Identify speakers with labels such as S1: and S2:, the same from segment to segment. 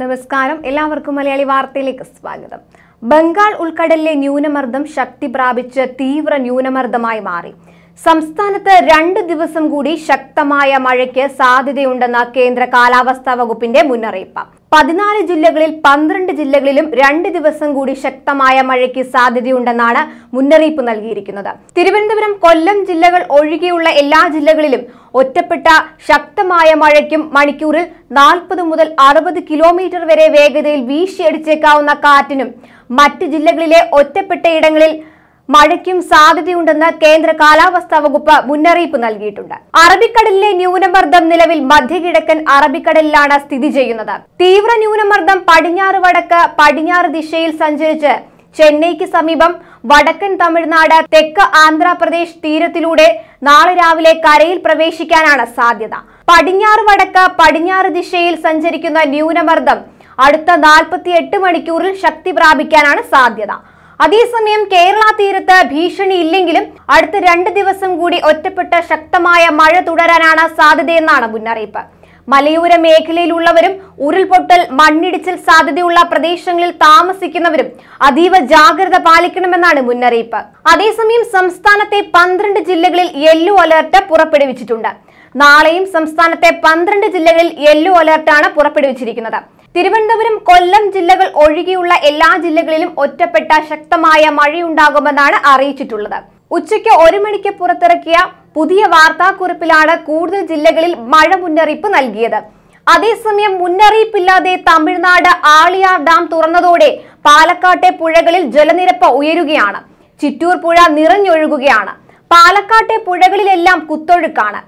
S1: നമസ്കാരം എല്ലാവർക്കും മലയാളി വാർത്തയിലേക്ക് സ്വാഗതം ബംഗാൾ ഉൾക്കടലിലെ ന്യൂനമർദ്ദം ശക്തി പ്രാപിച്ച് തീവ്ര ന്യൂനമർദ്ദമായി മാറി സംസ്ഥാനത്ത് രണ്ട് ദിവസം കൂടി ശക്തമായ മഴയ്ക്ക് സാധ്യതയുണ്ടെന്ന കേന്ദ്ര കാലാവസ്ഥാ വകുപ്പിന്റെ മുന്നറിയിപ്പ് പതിനാല് ജില്ലകളിൽ പന്ത്രണ്ട് ജില്ലകളിലും രണ്ട് ദിവസം കൂടി ശക്തമായ മഴയ്ക്ക് സാധ്യതയുണ്ടെന്നാണ് മുന്നറിയിപ്പ് നൽകിയിരിക്കുന്നത് തിരുവനന്തപുരം കൊല്ലം ജില്ലകൾ ഒഴികെയുള്ള എല്ലാ ജില്ലകളിലും ഒറ്റപ്പെട്ട ശക്തമായ മഴയ്ക്കും മണിക്കൂറിൽ നാൽപ്പത് മുതൽ അറുപത് കിലോമീറ്റർ വരെ വേഗതയിൽ വീശിയടിച്ചേക്കാവുന്ന കാറ്റിനും മറ്റ് ജില്ലകളിലെ ഒറ്റപ്പെട്ട ഇടങ്ങളിൽ മഴയ്ക്കും സാധ്യതയുണ്ടെന്ന് കേന്ദ്ര കാലാവസ്ഥാ വകുപ്പ് മുന്നറിയിപ്പ് നൽകിയിട്ടുണ്ട് അറബിക്കടലിലെ ന്യൂനമർദ്ദം നിലവിൽ മധ്യകിഴക്കൻ അറബിക്കടലിലാണ് സ്ഥിതി ചെയ്യുന്നത് തീവ്ര ന്യൂനമർദ്ദം പടിഞ്ഞാറ് വടക്ക് പടിഞ്ഞാറ് ദിശയിൽ സഞ്ചരിച്ച് ചെന്നൈക്ക് സമീപം വടക്കൻ തമിഴ്നാട് തെക്ക് ആന്ധ്രാപ്രദേശ് തീരത്തിലൂടെ നാളെ രാവിലെ കരയിൽ പ്രവേശിക്കാനാണ് സാധ്യത പടിഞ്ഞാറ് വടക്ക് പടിഞ്ഞാറ് ദിശയിൽ സഞ്ചരിക്കുന്ന ന്യൂനമർദ്ദം അടുത്ത നാൽപ്പത്തി എട്ട് മണിക്കൂറിൽ ശക്തി പ്രാപിക്കാനാണ് സാധ്യത അതേസമയം കേരള തീരത്ത് ഭീഷണി ഇല്ലെങ്കിലും അടുത്ത രണ്ട് ദിവസം കൂടി ഒറ്റപ്പെട്ട ശക്തമായ മഴ തുടരാനാണ് സാധ്യതയെന്നാണ് മുന്നറിയിപ്പ് മലയോര മേഖലയിലുള്ളവരും ഉരുൾപൊട്ടൽ മണ്ണിടിച്ചിൽ സാധ്യതയുള്ള പ്രദേശങ്ങളിൽ താമസിക്കുന്നവരും അതീവ ജാഗ്രത പാലിക്കണമെന്നാണ് മുന്നറിയിപ്പ് അതേസമയം സംസ്ഥാനത്തെ പന്ത്രണ്ട് ജില്ലകളിൽ യെല്ലോ അലർട്ട് പുറപ്പെടുവിച്ചിട്ടുണ്ട് നാളെയും സംസ്ഥാനത്തെ പന്ത്രണ്ട് ജില്ലകളിൽ യെല്ലോ അലർട്ടാണ് പുറപ്പെടുവിച്ചിരിക്കുന്നത് തിരുവനന്തപുരം കൊല്ലം ജില്ലകൾ ഒഴികെയുള്ള എല്ലാ ജില്ലകളിലും ഒറ്റപ്പെട്ട ശക്തമായ മഴയുണ്ടാകുമെന്നാണ് അറിയിച്ചിട്ടുള്ളത് ഉച്ചയ്ക്ക് ഒരു മണിക്ക് പുറത്തിറക്കിയ പുതിയ വാർത്താക്കുറിപ്പിലാണ് കൂടുതൽ ജില്ലകളിൽ മഴ മുന്നറിയിപ്പ് നൽകിയത് അതേസമയം മുന്നറിയിപ്പില്ലാതെ തമിഴ്നാട് ആളിയാർ ഡാം തുറന്നതോടെ പാലക്കാട്ടെ പുഴകളിൽ ജലനിരപ്പ് ഉയരുകയാണ് ചിറ്റൂർ പുഴ നിറഞ്ഞൊഴുകുകയാണ് പാലക്കാട്ടെ പുഴകളിലെല്ലാം കുത്തൊഴുക്കാണ്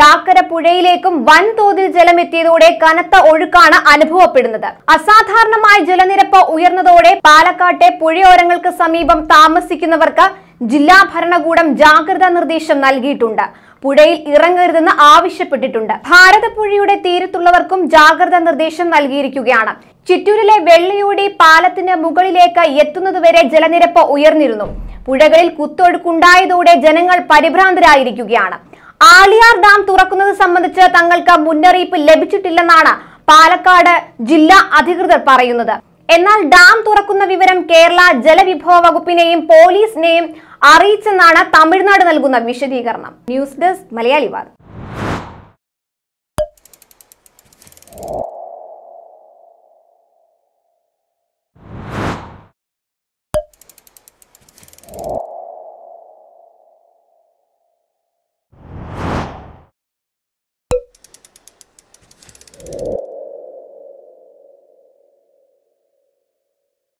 S1: യാക്കര പുഴയിലേക്കും വൻതോതിൽ ജലമെത്തിയതോടെ കനത്ത ഒഴുക്കാണ് അനുഭവപ്പെടുന്നത് അസാധാരണമായ ജലനിരപ്പ് ഉയർന്നതോടെ പാലക്കാട്ടെ പുഴയോരങ്ങൾക്ക് സമീപം താമസിക്കുന്നവർക്ക് ജില്ലാ ഭരണകൂടം ജാഗ്രതാ നിർദ്ദേശം നൽകിയിട്ടുണ്ട് പുഴയിൽ ഇറങ്ങരുതെന്ന് ആവശ്യപ്പെട്ടിട്ടുണ്ട് ഭാരതപ്പുഴയുടെ തീരത്തുള്ളവർക്കും ജാഗ്രതാ നിർദ്ദേശം നൽകിയിരിക്കുകയാണ് ചിറ്റൂരിലെ വെള്ളിയോടി പാലത്തിന് മുകളിലേക്ക് എത്തുന്നതുവരെ ജലനിരപ്പ് ഉയർന്നിരുന്നു പുഴകളിൽ കുത്തൊഴുക്കുണ്ടായതോടെ ജനങ്ങൾ പരിഭ്രാന്തരായിരിക്കുകയാണ് ആലിയാർ ഡാം തുറക്കുന്നത് സംബന്ധിച്ച് തങ്ങൾക്ക് മുന്നറിയിപ്പ് ലഭിച്ചിട്ടില്ലെന്നാണ് പാലക്കാട് ജില്ലാ അധികൃതർ പറയുന്നത് എന്നാൽ ഡാം തുറക്കുന്ന വിവരം കേരള ജലവിഭവ വകുപ്പിനെയും പോലീസിനെയും അറിയിച്ചെന്നാണ് തമിഴ്നാട് നൽകുന്ന വിശദീകരണം ന്യൂസ് ഡെസ്ക് മലയാളി വാർത്ത